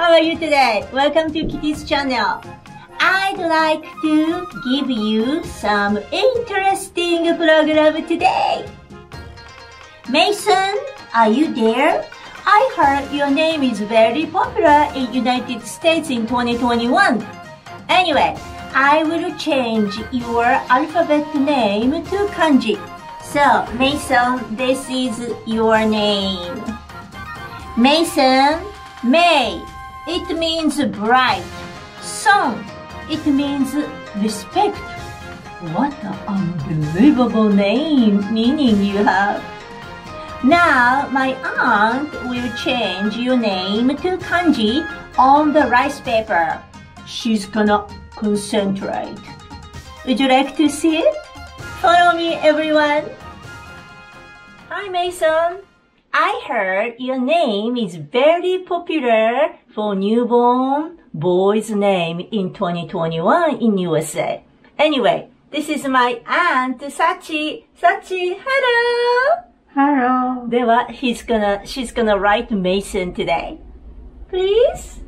How are you today? Welcome to Kitty's channel. I'd like to give you some interesting program today. Mason, are you there? I heard your name is very popular in United States in 2021. Anyway, I will change your alphabet name to kanji. So, Mason, this is your name. Mason, May, it means bright. Son, it means respect. What an unbelievable name, meaning you have. Now, my aunt will change your name to kanji on the rice paper. She's gonna concentrate. Would you like to see it? Follow me, everyone. Hi, Mason. I heard your name is very popular for newborn boy's name in 2021 in USA. Anyway, this is my aunt Sachi. Sachi, hello. Hello. では、he's gonna, she's gonna write Mason today. Please?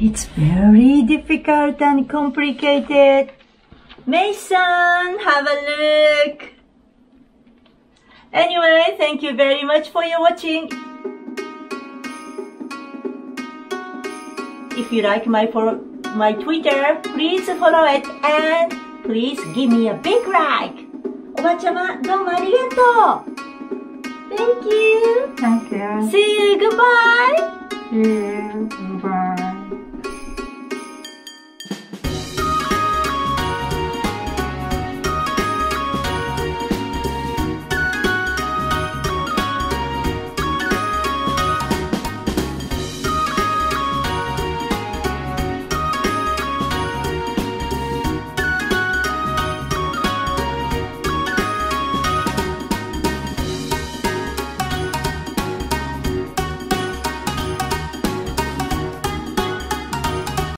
It's very difficult and complicated. Mason, have a look. Anyway, thank you very much for your watching. If you like my for my Twitter, please follow it and please give me a big like. おばちゃま、どうもありがとう。Thank you. Thank you. See you. Goodbye. See you. Bye.